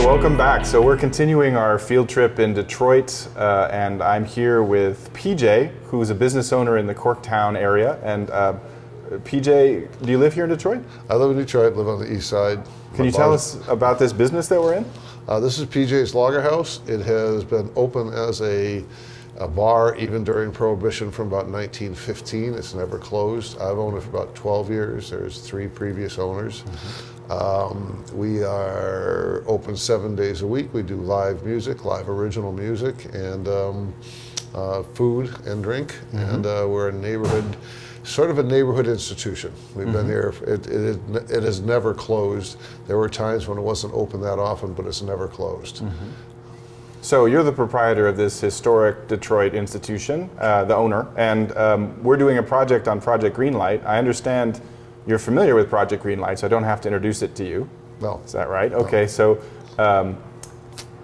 welcome back. So we're continuing our field trip in Detroit, uh, and I'm here with PJ, who's a business owner in the Corktown area. And uh, PJ, do you live here in Detroit? I live in Detroit, live on the east side. Can you tell us about this business that we're in? Uh, this is PJ's Lager House. It has been open as a, a bar even during Prohibition from about 1915. It's never closed. I've owned it for about 12 years. There's three previous owners. Um, we are open seven days a week. We do live music, live original music, and um, uh, food and drink. And uh, we're a neighborhood, sort of a neighborhood institution. We've been here. It, it, it has never closed. There were times when it wasn't open that often, but it's never closed. So you're the proprietor of this historic Detroit institution, uh, the owner, and um, we're doing a project on Project Greenlight. I understand you're familiar with Project Greenlight, so I don't have to introduce it to you. No. Is that right? Okay, so um,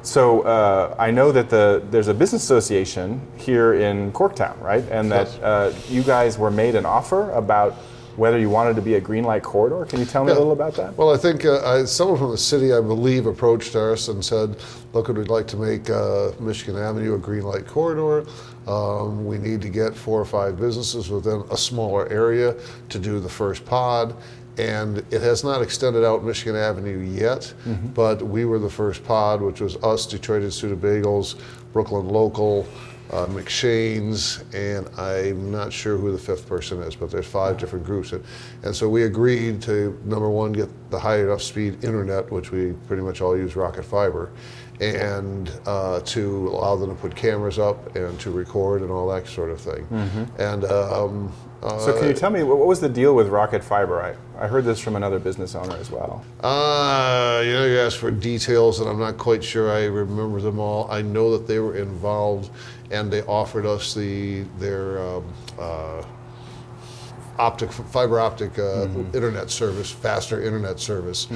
so uh, I know that the there's a business association here in Corktown, right? And that Yes. uh, you guys were made an offer about whether you wanted to be a green light corridor. Can you tell me a little about that? Well, I think uh, I, someone from the city, I believe, approached us and said, "Look, we'd like to make uh, Michigan Avenue a green light corridor. Um, we need to get four or five businesses within a smaller area to do the first pod." And it has not extended out Michigan Avenue yet, but we were the first pod, which was us, Detroit Institute of Bagels, Brooklyn Local, uh, McShane's, and I'm not sure who the fifth person is, but there's five different groups. And, and so we agreed to, number one, get the high enough speed internet, which we pretty much all use rocket fiber, and uh, to allow them to put cameras up and to record and all that sort of thing. And um, uh, So can you tell me what what was the deal with Rocket Fiber? I, I heard this from another business owner as well. Uh, you know, you asked for details, and I'm not quite sure I remember them all. I know that they were involved, and they offered us the their um, uh, optic fiber optic uh, internet service, faster internet service.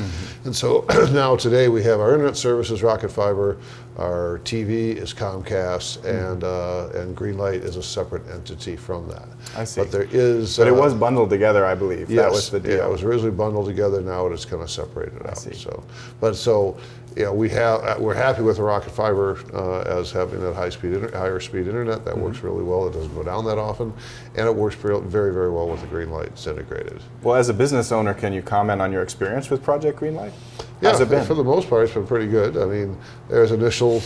And so now today we have our internet service is Rocket Fiber, our TV is Comcast, and uh, and Greenlight is a separate entity from that. I see. But there is. But it uh, was bundled together, I believe. Yes, that was the deal. Yeah, it was originally bundled together. Now it's kind of separated out. see. So, but so, you know, we have uh, we're happy with the Rocket Fiber uh, as having that high speed, inter- higher speed internet that Mm-hmm. works really well. It doesn't go down that often, and it works very, very, well with the green light. It's integrated. Well, as a business owner, can you comment on your experience with Project Greenlight? Yeah, it been? for the most part, it's been pretty good. I mean, there's initial,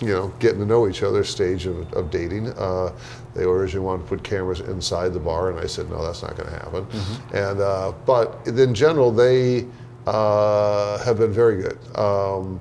you know, getting to know each other stage of, of dating. Uh, they originally wanted to put cameras inside the bar, and I said, no, that's not going to happen. Mm-hmm. And uh, but in general, they uh, have been very good. Um,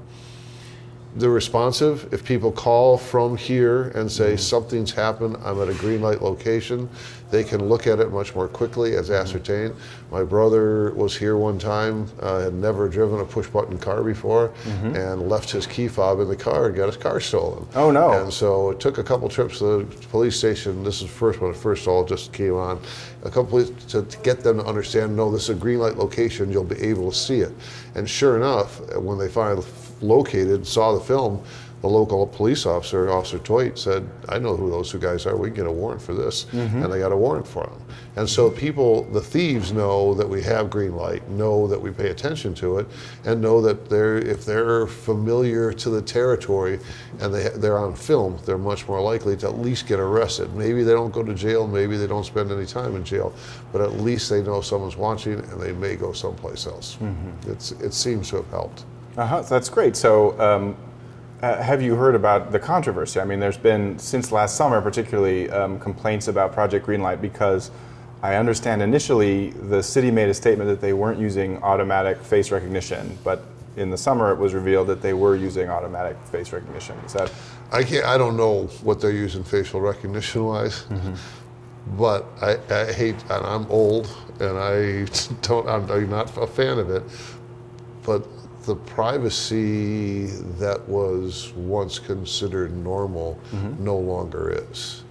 they're responsive. If people call from here and say mm-hmm. something's happened, I'm at a green light location, they can look at it much more quickly as mm-hmm. ascertained. My brother was here one time, uh, had never driven a push button car before, mm-hmm. and left his key fob in the car and got his car stolen. Oh, no. And so it took a couple trips to the police station. This is the first when it first all just came on. A couple to, to get them to understand, no, this is a green light location. You'll be able to see it. And sure enough, when they finally located, saw the film, the local police officer, Officer Toit, said, "I know who those two guys are. We can get a warrant for this." Mm-hmm. And they got a warrant for them. And so people, the thieves, know that we have green light, know that we pay attention to it, and know that they're if they're familiar to the territory and they they're on film, they're much more likely to at least get arrested. Maybe they don't go to jail, maybe they don't spend any time in jail, but at least they know someone's watching and they may go someplace else. Mm-hmm. It's it seems to have helped. Uh-huh, that's great. So, um, uh, have you heard about the controversy? I mean, there's been since last summer, particularly um, complaints about Project Greenlight because I understand initially the city made a statement that they weren't using automatic face recognition, but in the summer it was revealed that they were using automatic face recognition. Is that I can't. I don't know what they're using facial recognition wise, but I, I hate. And I'm old, and I don't. I'm, I'm not a fan of it. But the privacy that was once considered normal no longer is.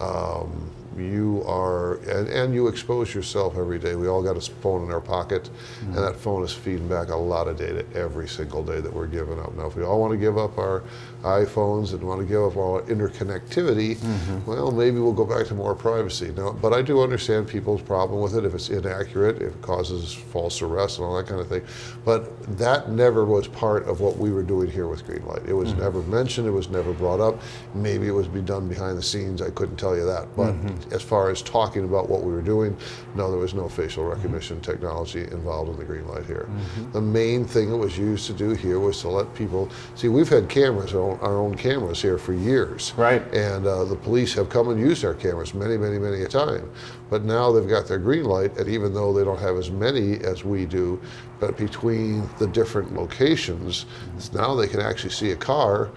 Um, you are, and, and you expose yourself every day. We all got a phone in our pocket, and that phone is feeding back a lot of data every single day that we're giving up. Now, if we all want to give up our iPhones and want to give up all our interconnectivity, mm-hmm. well, maybe we'll go back to more privacy. Now, but I do understand people's problem with it if it's inaccurate, if it causes false arrest and all that kind of thing. But that never was part of what we were doing here with Greenlight. It was mm-hmm. never mentioned. It was never brought up. Maybe it was be done behind the scenes. I couldn't tell you that. But mm-hmm. As far as talking about what we were doing, no, there was no facial mm-hmm. recognition technology involved in the green light here. Mm-hmm. The main thing it was used to do here was to let people see. We've had cameras, our own, our own cameras here for years, Right. And uh, the police have come and used our cameras many, many, many a time. But now they've got their green light, and even though they don't have as many as we do, but between the different locations, mm-hmm. now they can actually see a car,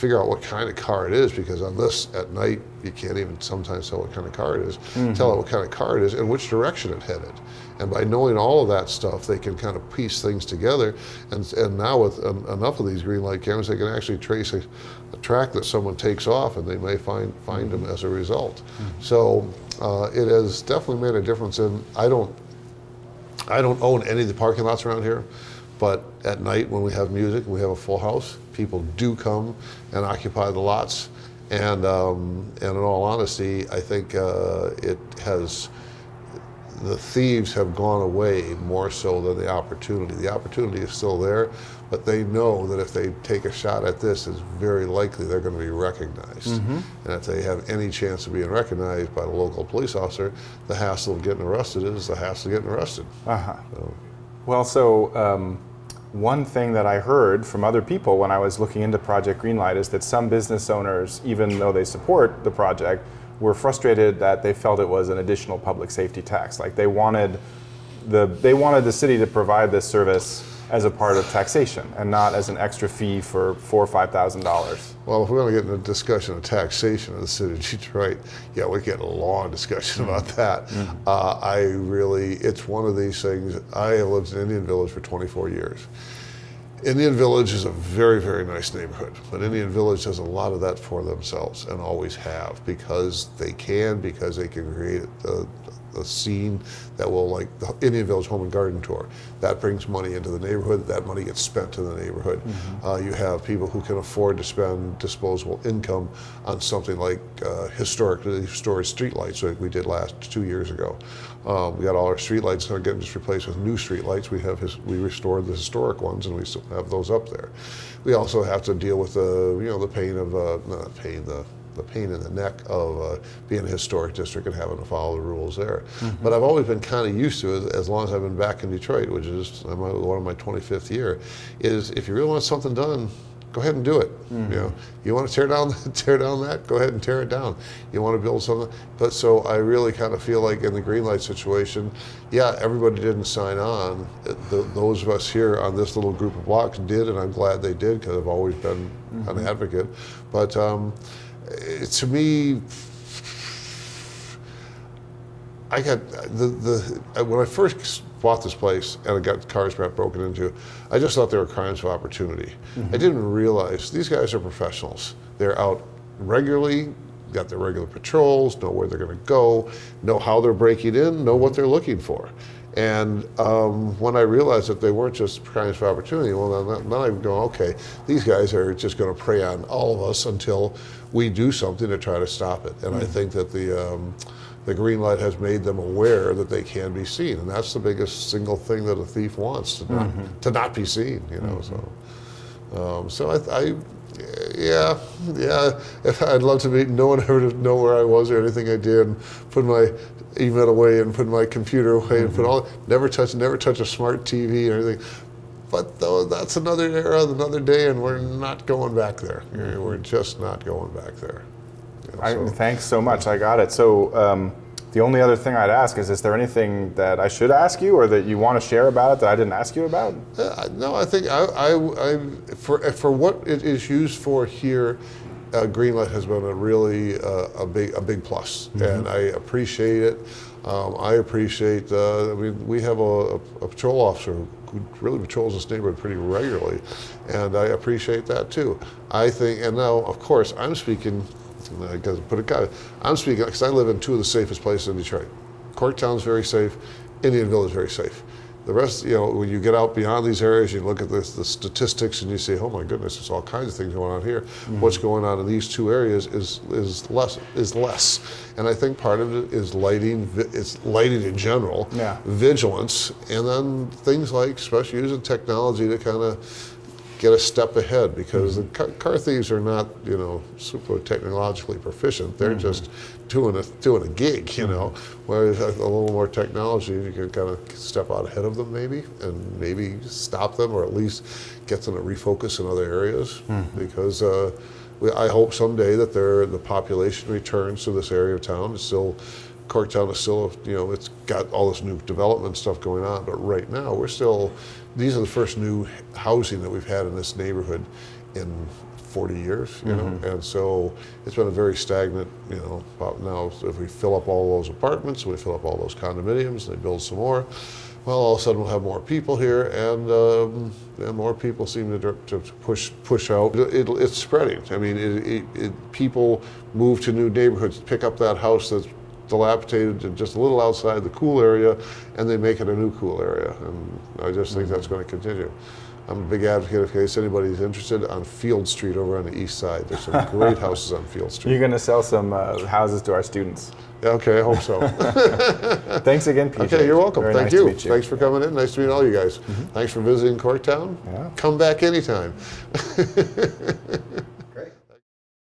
figure out what kind of car it is, because on this at night you can't even sometimes tell what kind of car it is, mm-hmm. tell it what kind of car it is and which direction it headed. And by knowing all of that stuff, they can kind of piece things together. And, and now with en- enough of these green light cameras, they can actually trace a, a track that someone takes off, and they may find find them mm-hmm. as a result. Mm-hmm. So uh, it has definitely made a difference. And I don't I don't own any of the parking lots around here, but at night when we have music, we have a full house. People do come and occupy the lots, and um, and in all honesty, I think uh, it has the thieves have gone away more so than the opportunity. The opportunity is still there, but they know that if they take a shot at this, it's very likely they're going to be recognized. And if they have any chance of being recognized by the local police officer, the hassle of getting arrested is the hassle of getting arrested. Uh-huh. Well, so um, one thing that I heard from other people when I was looking into Project Greenlight is that some business owners, even though they support the project, were frustrated that they felt it was an additional public safety tax. Like they wanted the they wanted the city to provide this service as a part of taxation and not as an extra fee for four or five thousand dollars. Well, if we're going to get into a discussion of taxation in the city of Detroit, yeah, we get a long discussion about that. Uh, I really, it's one of these things. I have lived in Indian Village for 24 years. Indian Village is a very, very nice neighborhood, but Indian Village does a lot of that for themselves and always have because they can, because they can create a, a scene that will, like the Indian Village Home and Garden Tour, that brings money into the neighborhood. That money gets spent in the neighborhood. Uh, you have people who can afford to spend disposable income on something like uh, historically restored streetlights, like we did last two years ago. Um, we got all our streetlights that are getting just replaced with new streetlights. We have his, we restored the historic ones, and we still have those up there. We also have to deal with the you know the pain of uh, not pain the the pain in the neck of uh, being a historic district and having to follow the rules there. But I've always been kind of used to it as long as I've been back in Detroit, which is I'm on one of my 25th year. Is if you really want something done, go ahead and do it. You know, you want to tear down tear down that, go ahead and tear it down. You want to build something, but so I really kind of feel like in the green light situation, yeah, everybody didn't sign on. Uh, th those of us here on this little group of blocks did, and I'm glad they did because I've always been an advocate. But um, to me, I got the the uh, when I first bought this place and I got cars broken into, I just thought they were crimes of opportunity. I didn't realize these guys are professionals. They're out regularly, got their regular patrols, know where they're going to go, know how they're breaking in, know what they're looking for. And um, when I realized that they weren't just crimes of opportunity, well, then, then I'm going, okay, these guys are just going to prey on all of us until we do something to try to stop it. And I think that the um, the green light has made them aware that they can be seen, and that's the biggest single thing that a thief wants to not to not be seen. You know, so um, so I, I yeah yeah if I'd love to be no one ever to know where I was or anything I did, and put my email away and put my computer away and put all never touch never touch a smart TV or anything. But though that's another era, another day, and we're not going back there. We're just not going back there. You know, I, so- thanks so much. I got it. So um, the only other thing I'd ask is: Is there anything that I should ask you, or that you want to share about it that I didn't ask you about? Uh, no, I think I, I, I for for what it is used for here, uh, Greenlight has been a really uh, a big a big plus, and I appreciate it. Um, I appreciate. Uh, I mean, we have a, a patrol officer who really patrols this neighborhood pretty regularly, and I appreciate that too. I think, and now of course I'm speaking Because put it, I'm speaking because I live in two of the safest places in Detroit. Corktown's very safe. Indianville is very safe. The rest, you know, when you get out beyond these areas, you look at this, the statistics and you say, oh my goodness, there's all kinds of things going on here. Mm-hmm. What's going on in these two areas is, is less, is less. And I think part of it is lighting, it's lighting in general, yeah. vigilance, and then things like, especially using technology to kind of get a step ahead because mm-hmm. the car, car, thieves are not, you know, super technologically proficient. They're mm-hmm. just doing a doing a gig, you know. Mm-hmm. Whereas a little more technology, you can kind of step out ahead of them maybe, and maybe stop them or at least get them to refocus in other areas mm-hmm. because. Uh, we, I hope someday that the population returns to this area of town. It's still Corktown is still, you know, it's got all this new development stuff going on, but right now we're still, these are the first new housing that we've had in this neighborhood in 40 years, you mm-hmm. know, and so it's been a very stagnant, you know, about now if we fill up all those apartments, we fill up all those condominiums, and they build some more, well, all of a sudden we'll have more people here, and, um, and more people seem to, to push push out. It, it's spreading. I mean, it, it, people move to new neighborhoods, pick up that house that's dilapidated just a little outside the cool area, and they make it a new cool area. And I just think mm-hmm. that's going to continue. I'm a big advocate in case anybody's interested on Field Street over on the east side. There's some great houses on Field Street. You're going to sell some uh, houses to our students. Okay, I hope so. Thanks again, PJ. Okay, you're welcome. Very Thank nice you. you. Thanks for coming in. Nice to meet all you guys. Mm-hmm. Thanks for visiting Corktown. Yeah. Come back anytime.